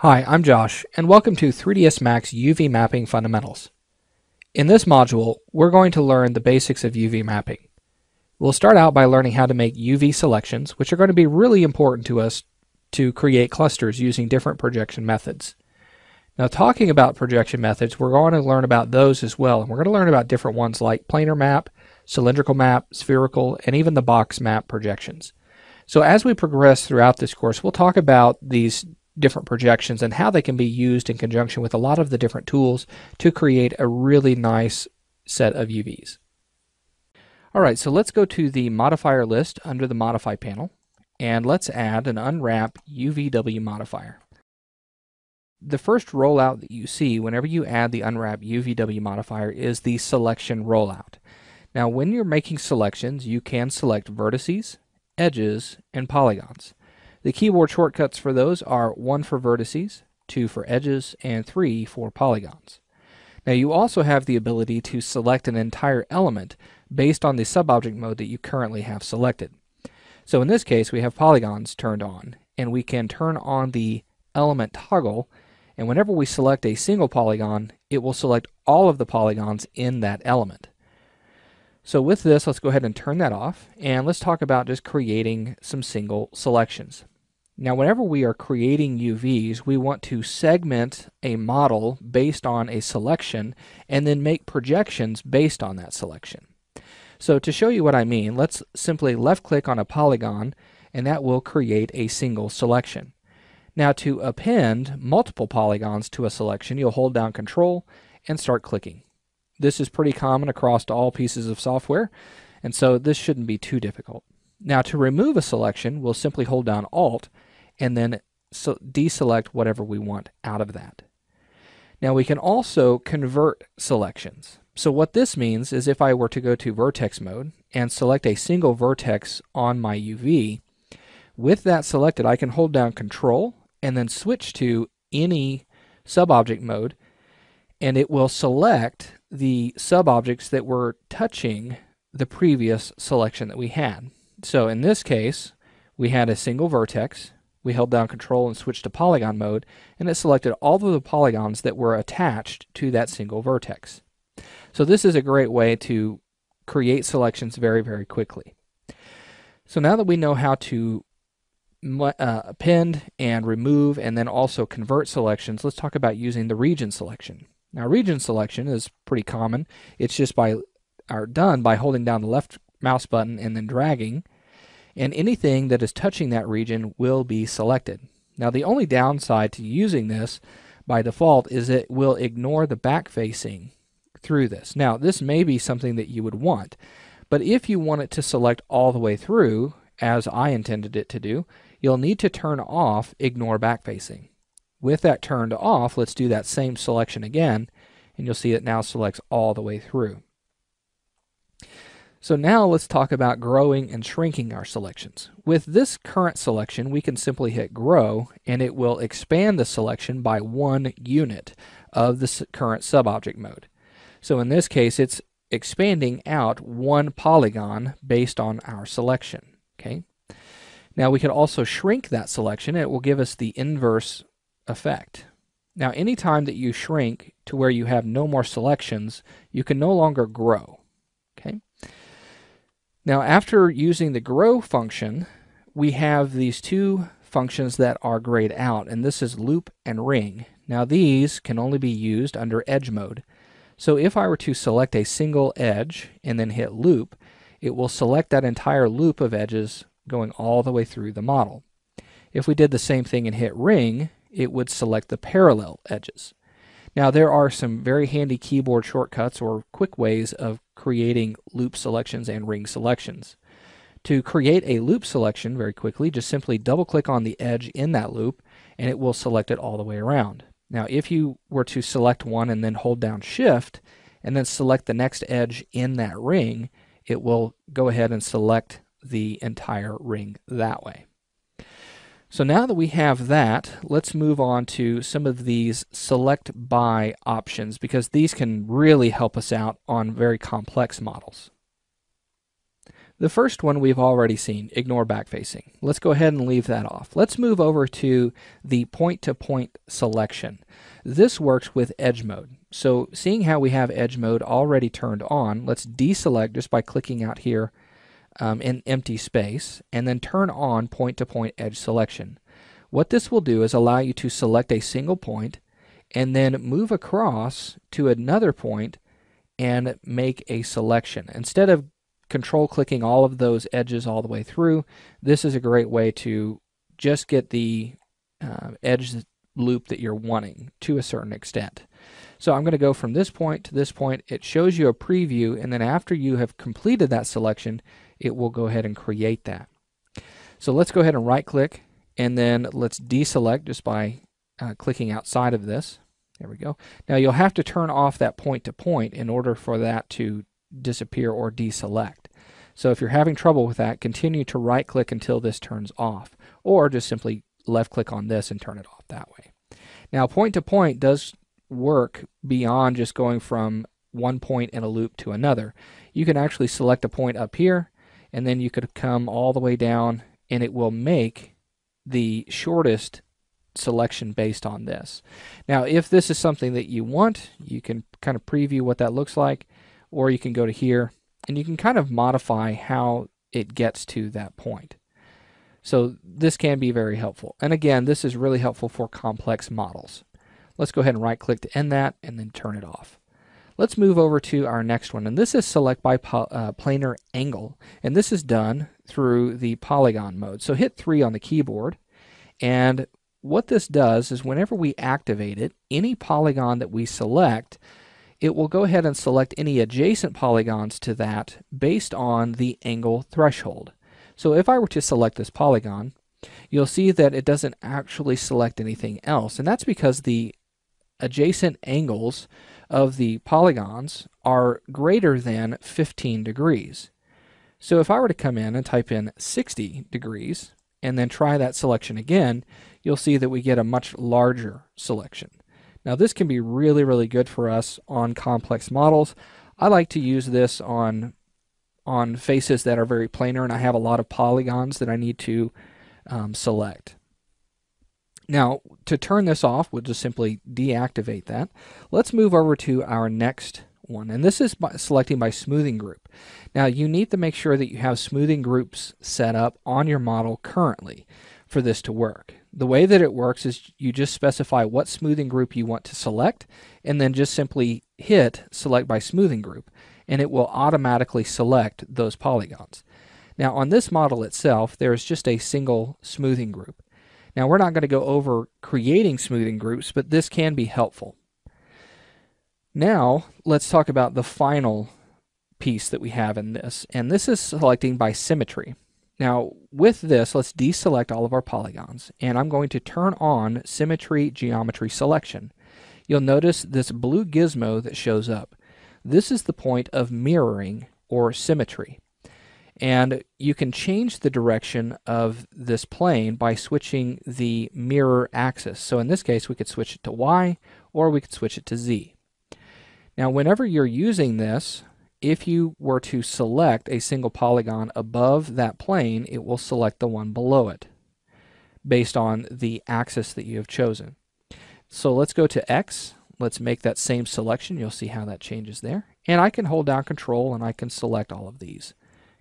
Hi, I'm Josh, and welcome to 3ds Max UV Mapping Fundamentals. In this module, we're going to learn the basics of UV mapping. We'll start out by learning how to make UV selections, which are going to be really important to us to create clusters using different projection methods. Now, talking about projection methods, we're going to learn about those as well, and we're going to learn about different ones like planar map, cylindrical map, spherical, and even the box map projections. So as we progress throughout this course, we'll talk about these different projections and how they can be used in conjunction with a lot of the different tools to create a really nice set of UVs. Alright, so let's go to the modifier list under the modify panel and let's add an unwrap UVW modifier. The first rollout that you see whenever you add the unwrap UVW modifier is the selection rollout. Now when you're making selections you can select vertices, edges, and polygons. The keyboard shortcuts for those are 1 for vertices, 2 for edges, and 3 for polygons. Now you also have the ability to select an entire element based on the subobject mode that you currently have selected. So in this case we have polygons turned on and we can turn on the element toggle and whenever we select a single polygon it will select all of the polygons in that element. So with this let's go ahead and turn that off and let's talk about just creating some single selections. Now, whenever we are creating UVs, we want to segment a model based on a selection and then make projections based on that selection. So to show you what I mean, let's simply left click on a polygon and that will create a single selection. Now to append multiple polygons to a selection, you'll hold down control and start clicking. This is pretty common across all pieces of software, and so this shouldn't be too difficult. Now to remove a selection, we'll simply hold down Alt and then so deselect whatever we want out of that. Now we can also convert selections. So what this means is if I were to go to vertex mode and select a single vertex on my UV, with that selected I can hold down control and then switch to any subobject mode and it will select the subobjects that were touching the previous selection that we had. So in this case, we had a single vertex we held down control and switched to polygon mode, and it selected all of the polygons that were attached to that single vertex. So this is a great way to create selections very, very quickly. So now that we know how to uh, append and remove and then also convert selections, let's talk about using the region selection. Now region selection is pretty common. It's just by are done by holding down the left mouse button and then dragging and anything that is touching that region will be selected. Now the only downside to using this by default is it will ignore the back facing through this. Now this may be something that you would want, but if you want it to select all the way through, as I intended it to do, you'll need to turn off ignore back facing. With that turned off, let's do that same selection again, and you'll see it now selects all the way through. So now let's talk about growing and shrinking our selections. With this current selection, we can simply hit grow and it will expand the selection by one unit of the current subobject mode. So in this case, it's expanding out one polygon based on our selection. Okay. Now we could also shrink that selection. It will give us the inverse effect. Now anytime that you shrink to where you have no more selections, you can no longer grow. Okay. Now after using the grow function, we have these two functions that are grayed out, and this is loop and ring. Now these can only be used under edge mode. So if I were to select a single edge and then hit loop, it will select that entire loop of edges going all the way through the model. If we did the same thing and hit ring, it would select the parallel edges. Now there are some very handy keyboard shortcuts or quick ways of creating loop selections and ring selections. To create a loop selection very quickly, just simply double click on the edge in that loop and it will select it all the way around. Now if you were to select one and then hold down shift and then select the next edge in that ring, it will go ahead and select the entire ring that way. So now that we have that, let's move on to some of these select by options because these can really help us out on very complex models. The first one we've already seen, ignore backfacing. Let's go ahead and leave that off. Let's move over to the point-to-point -point selection. This works with edge mode. So seeing how we have edge mode already turned on, let's deselect just by clicking out here um, in empty space and then turn on point-to-point -point edge selection. What this will do is allow you to select a single point and then move across to another point and make a selection. Instead of control clicking all of those edges all the way through, this is a great way to just get the uh, edge loop that you're wanting to a certain extent. So I'm going to go from this point to this point. It shows you a preview, and then after you have completed that selection, it will go ahead and create that. So let's go ahead and right click, and then let's deselect just by uh, clicking outside of this. There we go. Now you'll have to turn off that point to point in order for that to disappear or deselect. So if you're having trouble with that, continue to right click until this turns off, or just simply left click on this and turn it off that way. Now point to point does work beyond just going from one point in a loop to another. You can actually select a point up here and then you could come all the way down and it will make the shortest selection based on this. Now if this is something that you want, you can kind of preview what that looks like or you can go to here and you can kind of modify how it gets to that point. So this can be very helpful. And again, this is really helpful for complex models. Let's go ahead and right click to end that and then turn it off. Let's move over to our next one, and this is select by uh, planar angle, and this is done through the polygon mode. So hit 3 on the keyboard, and what this does is whenever we activate it, any polygon that we select it will go ahead and select any adjacent polygons to that based on the angle threshold. So if I were to select this polygon, you'll see that it doesn't actually select anything else. And that's because the adjacent angles of the polygons are greater than 15 degrees. So if I were to come in and type in 60 degrees and then try that selection again, you'll see that we get a much larger selection. Now this can be really, really good for us on complex models. I like to use this on on faces that are very planar and I have a lot of polygons that I need to um, select. Now, to turn this off, we'll just simply deactivate that. Let's move over to our next one, and this is by selecting by smoothing group. Now, you need to make sure that you have smoothing groups set up on your model currently for this to work. The way that it works is you just specify what smoothing group you want to select and then just simply hit select by smoothing group and it will automatically select those polygons. Now on this model itself there's just a single smoothing group. Now we're not going to go over creating smoothing groups but this can be helpful. Now let's talk about the final piece that we have in this and this is selecting by symmetry. Now with this, let's deselect all of our polygons and I'm going to turn on symmetry geometry selection. You'll notice this blue gizmo that shows up. This is the point of mirroring or symmetry. And you can change the direction of this plane by switching the mirror axis. So in this case, we could switch it to Y or we could switch it to Z. Now, whenever you're using this, if you were to select a single polygon above that plane, it will select the one below it based on the axis that you have chosen. So let's go to X. Let's make that same selection. You'll see how that changes there. And I can hold down control and I can select all of these.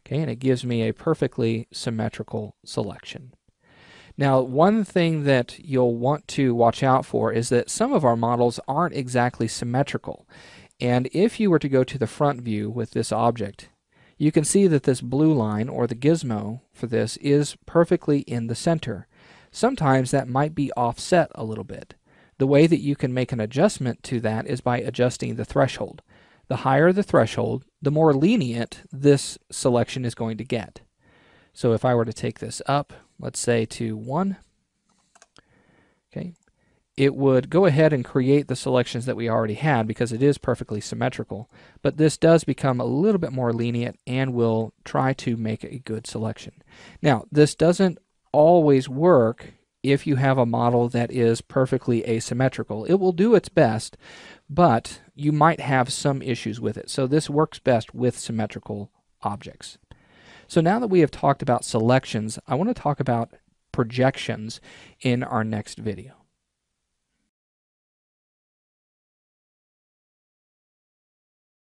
Okay, and it gives me a perfectly symmetrical selection. Now, one thing that you'll want to watch out for is that some of our models aren't exactly symmetrical. And if you were to go to the front view with this object, you can see that this blue line, or the gizmo for this, is perfectly in the center. Sometimes that might be offset a little bit. The way that you can make an adjustment to that is by adjusting the threshold. The higher the threshold, the more lenient this selection is going to get. So if I were to take this up, let's say to 1, okay, it would go ahead and create the selections that we already had because it is perfectly symmetrical. But this does become a little bit more lenient and will try to make a good selection. Now, this doesn't always work if you have a model that is perfectly asymmetrical. It will do its best, but you might have some issues with it. So this works best with symmetrical objects. So now that we have talked about selections, I want to talk about projections in our next video.